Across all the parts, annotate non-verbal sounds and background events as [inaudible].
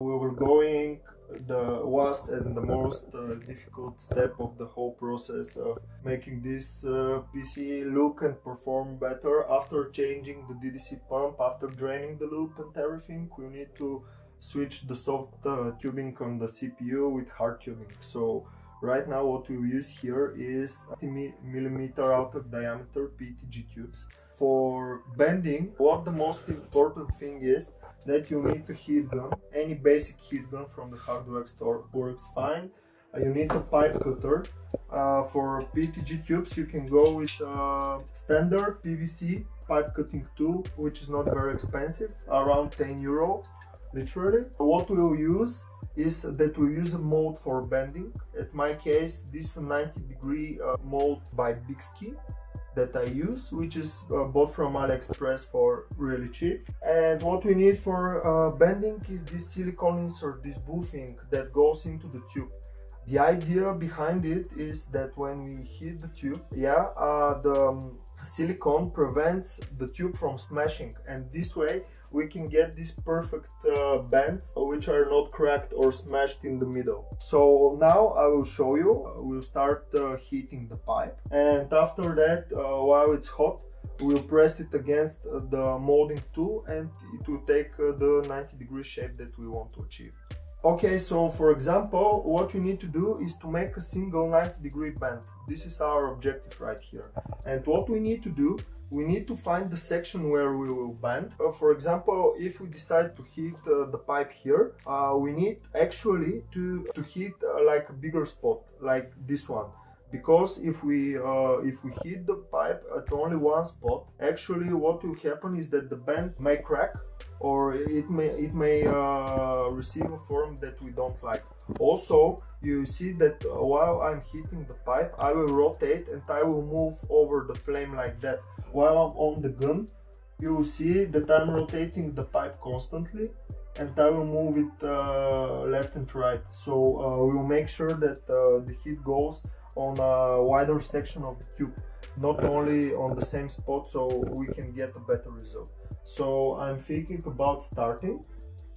We were going the last and the most uh, difficult step of the whole process of making this uh, PC look and perform better after changing the DDC pump, after draining the loop and everything, we need to switch the soft uh, tubing on the CPU with hard tubing. So right now what we use here is 50 millimeter out of diameter PETG tubes. For bending, what the most important thing is that you need a heat gun. Any basic heat gun from the hardware store works fine. Uh, you need a pipe cutter. Uh, for PETG tubes, you can go with uh, standard PVC pipe cutting tool, which is not very expensive, around 10 euro, literally. What we'll use is that we use a mold for bending. In my case, this 90 degree uh, mold by Bykski that I use, which is uh, bought from AliExpress for really cheap. And what we need for uh, bending is this silicone insert, this buffing that goes into the tube. The idea behind it is that when we hit the tube, yeah, uh, the um, silicone prevents the tube from smashing and this way we can get these perfect uh, bends which are not cracked or smashed in the middle. So now I will show you, we'll start uh, heating the pipe and after that uh, while it's hot we'll press it against the molding tool and it will take uh, the 90 degree shape that we want to achieve. Okay, so for example, what we need to do is to make a single 90 degree bend. This is our objective right here. And what we need to do, we need to find the section where we will bend. Uh, for example, if we decide to hit uh, the pipe here, uh, we need actually to, to hit uh, like a bigger spot, like this one because if we uh, if we hit the pipe at only one spot actually what will happen is that the bend may crack or it may it may uh, receive a form that we don't like. Also you see that while I'm hitting the pipe I will rotate and I will move over the flame like that. While I'm on the gun you will see that I'm rotating the pipe constantly and I will move it uh, left and right. So uh, we will make sure that uh, the heat goes on a wider section of the tube not only on the same spot so we can get a better result so I'm thinking about starting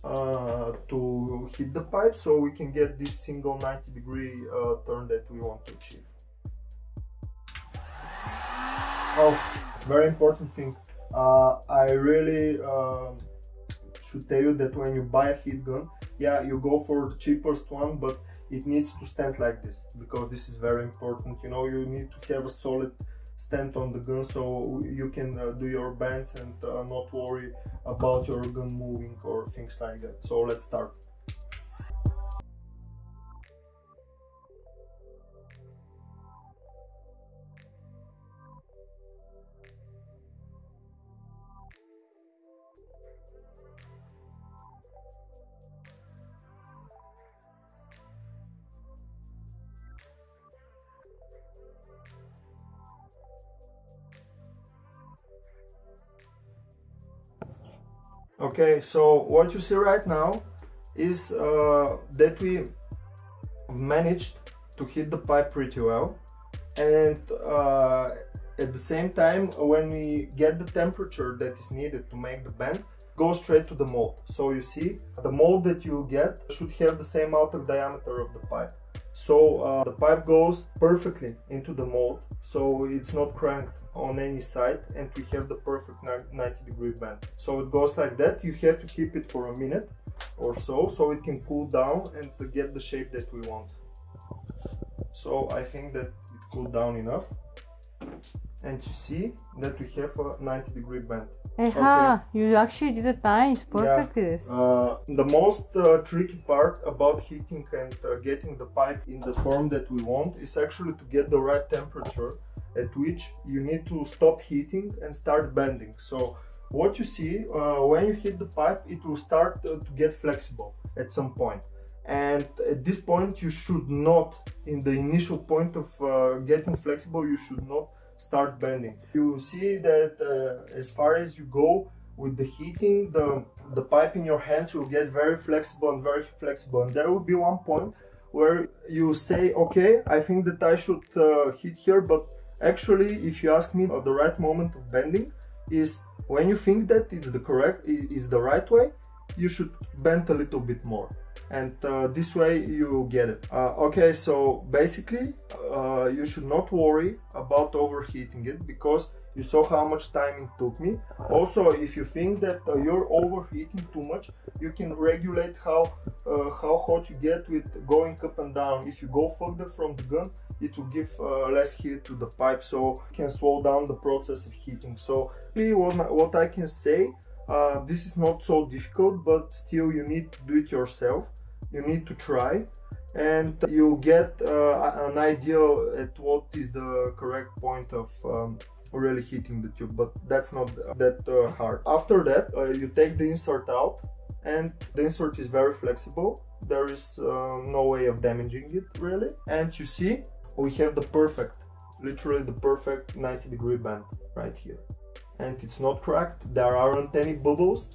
uh, to hit the pipe so we can get this single 90 degree uh, turn that we want to achieve. Oh very important thing. Uh, I really um, should tell you that when you buy a heat gun yeah you go for the cheapest one but it needs to stand like this because this is very important. You know you need to have a solid stand on the gun so you can uh, do your bends and uh, not worry about your gun moving or things like that. So let's start Okay, so what you see right now is uh, that we managed to hit the pipe pretty well. And uh, at the same time when we get the temperature that is needed to make the bend go straight to the mold. So you see the mold that you get should have the same outer diameter of the pipe. So uh, the pipe goes perfectly into the mold so it's not cranked on any side and we have the perfect 90 degree bend. So it goes like that. You have to keep it for a minute or so so it can cool down and to get the shape that we want. So I think that it cooled down enough. And you see that we have a 90 degree bend Aha, okay. you actually did it nice, perfect yeah. Uh, the most uh, tricky part about heating and uh, getting the pipe in the form that we want is actually to get the right temperature at which you need to stop heating and start bending. So what you see, uh, when you heat the pipe, it will start uh, to get flexible at some point. And at this point, you should not, in the initial point of uh, getting flexible, you should not start bending. You see that uh, as far as you go with the heating, the, the pipe in your hands will get very flexible and very flexible. And there will be one point where you say, okay, I think that I should uh, hit here, but actually, if you ask me, uh, the right moment of bending is when you think that it's the correct, is the right way, you should bend a little bit more and uh, this way you get it. Uh, okay so basically uh, you should not worry about overheating it because you saw how much time it took me. Also if you think that uh, you're overheating too much you can regulate how uh, how hot you get with going up and down. If you go further from the gun it will give uh, less heat to the pipe so you can slow down the process of heating. So what, what i can say uh, this is not so difficult but still you need to do it yourself you need to try and you get uh, an idea at what is the correct point of um, really hitting the tube but that's not that uh, hard. After that uh, you take the insert out and the insert is very flexible. There is uh, no way of damaging it really. And you see we have the perfect literally the perfect 90 degree bend right here. And it's not cracked. There aren't any bubbles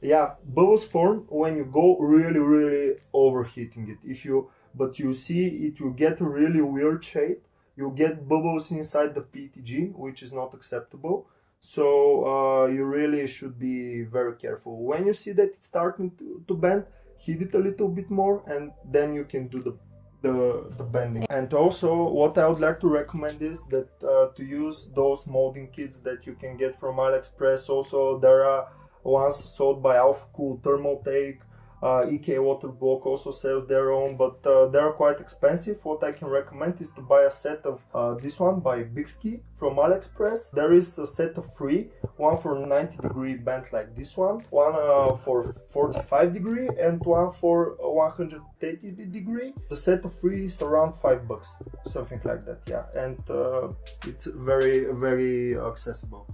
yeah bubbles form when you go really really overheating it. If you but you see it will get a really weird shape. You get bubbles inside the PTG which is not acceptable. So uh, you really should be very careful. When you see that it's starting to, to bend heat it a little bit more and then you can do the the, the bending. And also what I would like to recommend is that uh, to use those molding kits that you can get from AliExpress. Also there are ones sold by Alphacool Thermaltake uh, EK Waterblock also sells their own, but uh, they're quite expensive. What I can recommend is to buy a set of uh, this one by Bykski from AliExpress. There is a set of three, one for 90 degree bend like this one, one uh, for 45 degree, and one for 180 degree. The set of three is around five bucks, something like that. Yeah, and uh, it's very very accessible.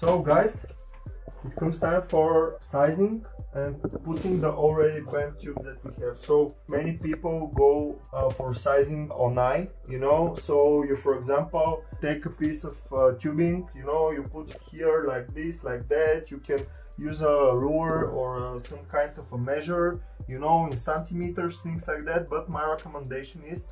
So guys, it comes time for sizing and putting the already bent tube that we have. So many people go uh, for sizing on eye, you know. So you, for example, take a piece of uh, tubing, you know, you put here like this, like that. You can use a ruler or uh, some kind of a measure, you know, in centimeters, things like that. But my recommendation is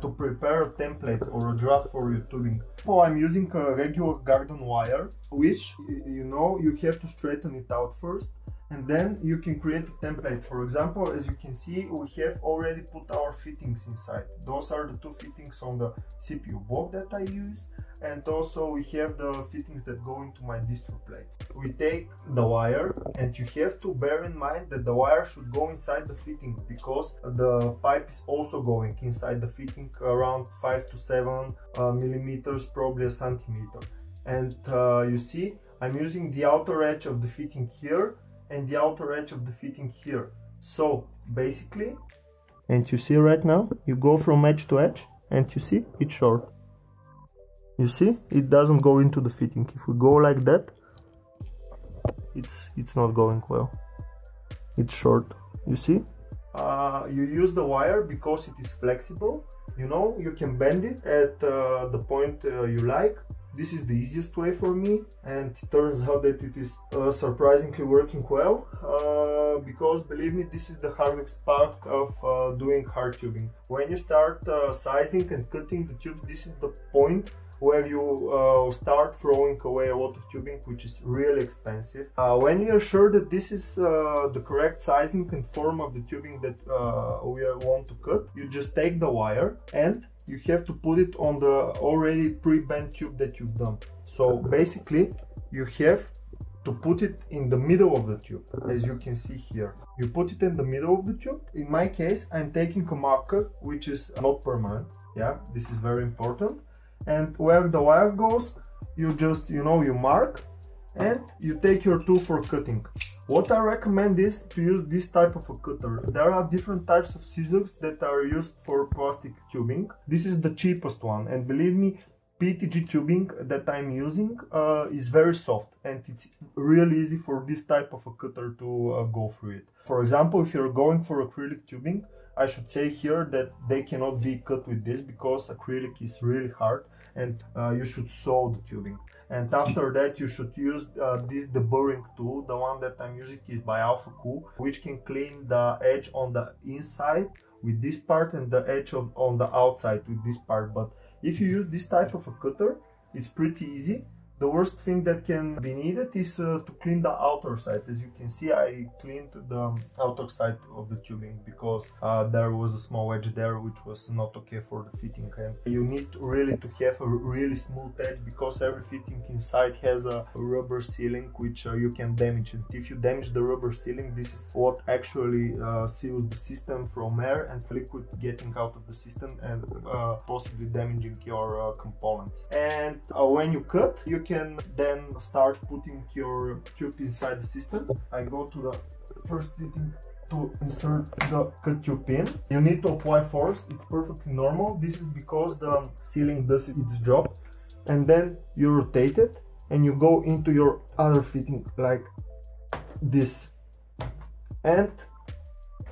to prepare a template or a draft for your tubing. So I'm using a regular garden wire, which, you know, you have to straighten it out first and then you can create a template. For example, as you can see, we have already put our fittings inside. Those are the two fittings on the CPU block that I use and also we have the fittings that go into my distro plate. We take the wire and you have to bear in mind that the wire should go inside the fitting because the pipe is also going inside the fitting around 5 to 7 uh, millimeters, probably a centimeter. And uh, you see, I'm using the outer edge of the fitting here and the outer edge of the fitting here. So basically, and you see right now, you go from edge to edge and you see it's short you see? It doesn't go into the fitting. If we go like that it's it's not going well. It's short. You see? Uh, you use the wire because it is flexible. You know you can bend it at uh, the point uh, you like. This is the easiest way for me and it turns out that it is uh, surprisingly working well. Uh, because believe me this is the hardest part of uh, doing hard tubing. When you start sizing and cutting the tubes this is the point where you uh, start throwing away a lot of tubing which is really expensive. Uh, when you're sure that this is uh, the correct sizing and form of the tubing that uh, we want to cut, you just take the wire and you have to put it on the already pre-bent tube that you've done. So basically you have to put it in the middle of the tube as you can see here you put it in the middle of the tube in my case i'm taking a marker which is not permanent yeah this is very important and where the wire goes you just you know you mark and you take your tool for cutting. What i recommend is to use this type of a cutter. There are different types of scissors that are used for plastic tubing. This is the cheapest one and believe me PTG tubing that I'm using uh, is very soft and it's really easy for this type of a cutter to uh, go through it. For example, if you're going for acrylic tubing, I should say here that they cannot be cut with this because acrylic is really hard and uh, you should saw the tubing. And after that you should use uh, this deburring tool. The one that i'm using is by alpha cool which can clean the edge on the inside with this part and the edge of, on the outside with this part. But if you use this type of a cutter it's pretty easy The worst thing that can be needed is uh, to clean the outer side. As you can see, I cleaned the outer side of the tubing because uh, there was a small edge there which was not okay for the fitting and you need really to have a really smooth edge because every fitting inside has a rubber sealing which uh, you can damage and if you damage the rubber sealing this is what actually uh, seals the system from air and liquid getting out of the system and uh, possibly damaging your uh, components and when you cut you can then start putting your tube inside the system I go to the first fitting to insert the cut pin. You need to apply force, it's perfectly normal. This is because the sealing does its job. And then you rotate it and you go into your other fitting like this. And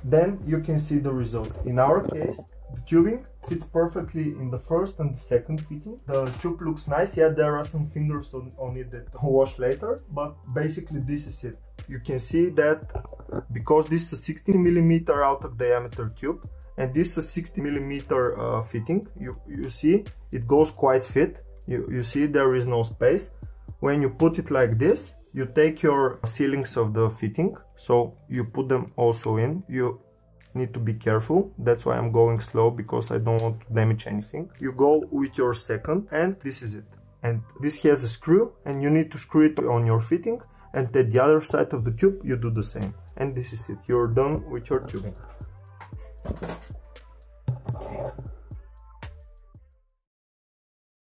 then you can see the result. In our case, the tubing fits perfectly in the first and the second fitting. The tube looks nice, yeah, there are some fingers on, on it that [laughs] wash later, but basically this is it. You can see that because this is a 16 millimeter out of diameter tube and this is a 60 millimeter uh, fitting, you, you see it goes quite fit. You, you see there is no space. When you put it like this, you take your sealings of the fitting, so you put them also in. You need to be careful. That's why i'm going slow because i don't want to damage anything. You go with your second and this is it. And this has a screw and you need to screw it on your fitting and at the other side of the tube you do the same. And this is it. You're done with your tubing